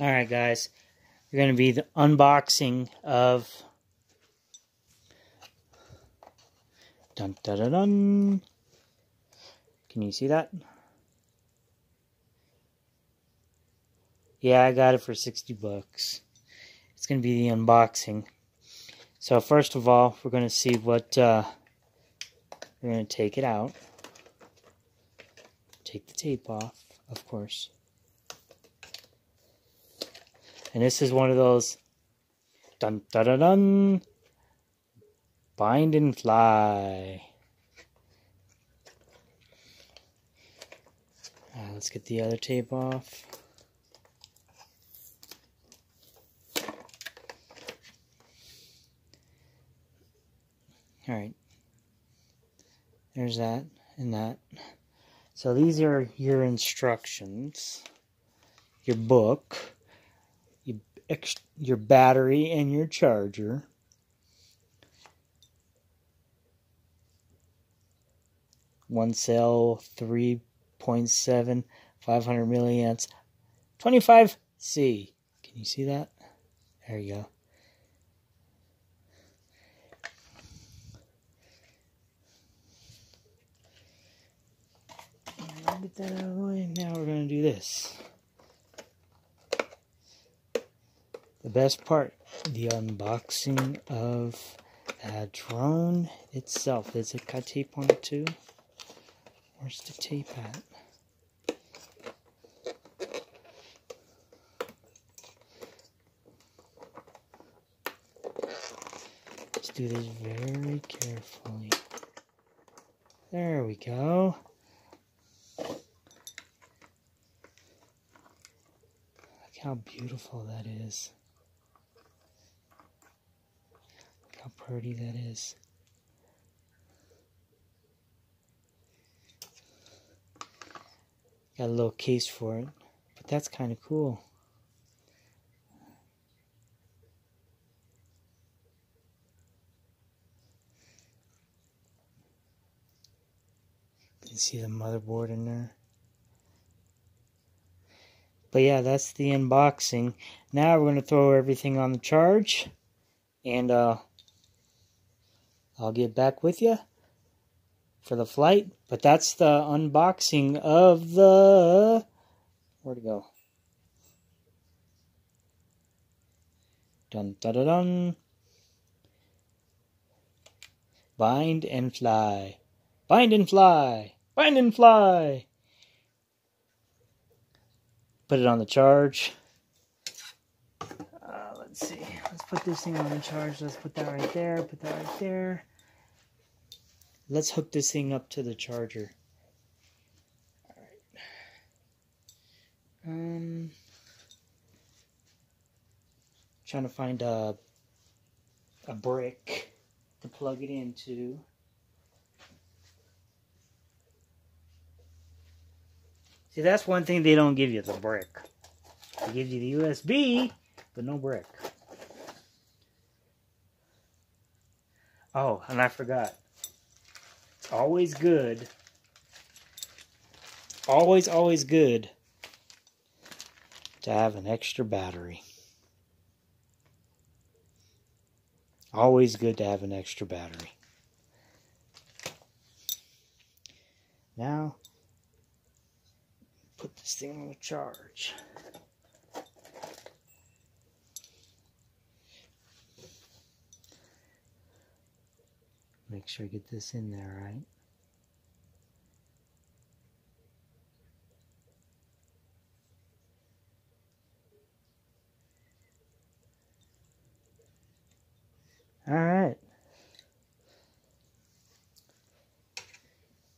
Alright guys, we're going to be the unboxing of dun dun dun dun. Can you see that? Yeah, I got it for 60 bucks. It's going to be the unboxing. So first of all, we're going to see what, uh, we're going to take it out. Take the tape off, of course. And this is one of those dun dun dun dun bind and fly. Uh, let's get the other tape off. All right. There's that and that. So these are your instructions, your book your battery and your charger. One cell, 3.7, 500 milliamps, 25C. Can you see that? There you go. Get that out of the way. Now we're going to do this. The best part, the unboxing of a drone itself. Is it got tape on it too? Where's the tape at? Let's do this very carefully. There we go. Look how beautiful that is. How pretty that is. Got a little case for it, but that's kind of cool. You can see the motherboard in there. But yeah, that's the unboxing. Now we're going to throw everything on the charge. And uh, I'll get back with you for the flight. But that's the unboxing of the... Where'd it go? Dun dun dun dun. Bind and fly. Bind and fly. Bind and fly. Put it on the charge. Let's see. Let's put this thing on the charge. Let's put that right there. Put that right there. Let's hook this thing up to the charger. Alright. Um, trying to find a, a brick to plug it into. See, that's one thing they don't give you, the brick. They give you the USB, but no brick. Oh, and I forgot It's always good. Always, always good to have an extra battery. Always good to have an extra battery. Now, put this thing on the charge. Make sure I get this in there right. All right.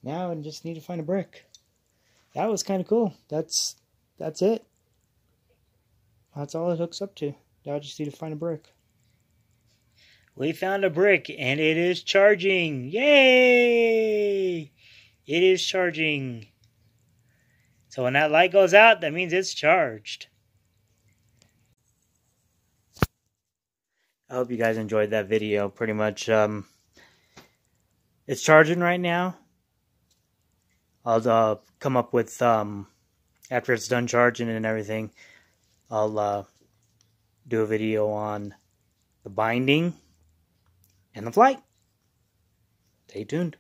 Now I just need to find a brick. That was kind of cool. That's that's it. That's all it hooks up to. Now I just need to find a brick. We found a brick and it is charging. Yay! It is charging. So when that light goes out, that means it's charged. I hope you guys enjoyed that video. Pretty much, um, it's charging right now. I'll uh, come up with, um, after it's done charging and everything, I'll uh, do a video on the binding and the flight. Stay tuned.